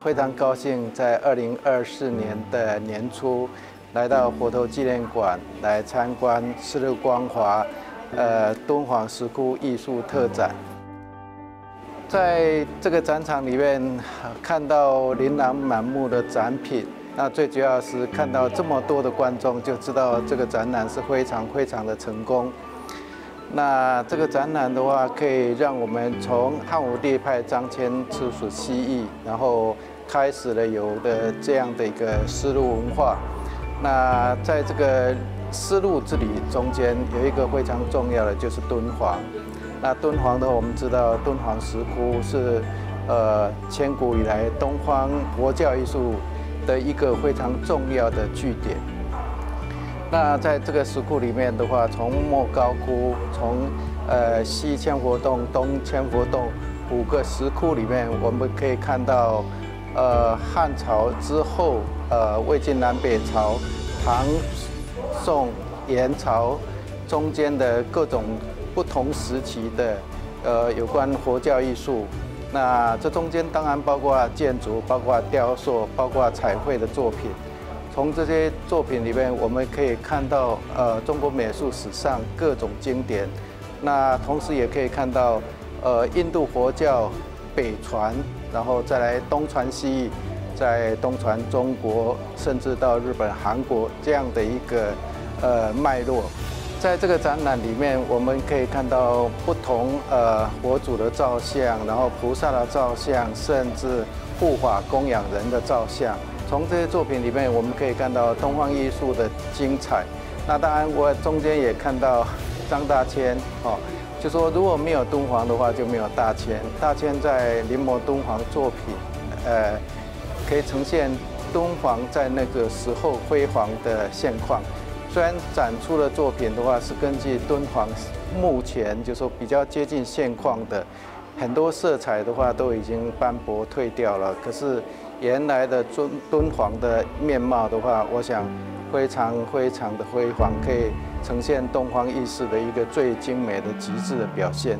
非常高兴在二零二四年的年初来到佛头纪念馆来参观丝路光华呃敦煌石窟艺术特展。在这个展场里面看到琳琅满目的展品，那最主要是看到这么多的观众，就知道这个展览是非常非常的成功。那这个展览的话，可以让我们从汉武帝派张骞出使西域，然后开始了有的这样的一个丝路文化。那在这个丝路之旅中间，有一个非常重要的就是敦煌。那敦煌的话，我们知道敦煌石窟是呃千古以来东方佛教艺术的一个非常重要的据点。那在这个石窟里面的话，从莫高窟、从呃西千佛洞、东千佛洞五个石窟里面，我们可以看到，呃汉朝之后，呃魏晋南北朝、唐、宋、元朝中间的各种不同时期的呃有关佛教艺术。那这中间当然包括建筑、包括雕塑、包括彩绘的作品。从这些作品里面，我们可以看到，呃，中国美术史上各种经典。那同时也可以看到，呃，印度佛教北传，然后再来东传西域，在东传中国，甚至到日本、韩国这样的一个呃脉络。在这个展览里面，我们可以看到不同呃佛祖的造像，然后菩萨的造像，甚至护法供养人的造像。从这些作品里面，我们可以看到东方艺术的精彩。那当然，我中间也看到张大千哦，就说如果没有敦煌的话，就没有大千。大千在临摹敦煌作品，呃，可以呈现敦煌在那个时候辉煌的现况。虽然展出的作品的话是根据敦煌目前就说比较接近现况的，很多色彩的话都已经斑驳褪掉了，可是。原来的敦敦煌的面貌的话，我想非常非常的辉煌，可以呈现东方意识的一个最精美的极致的表现。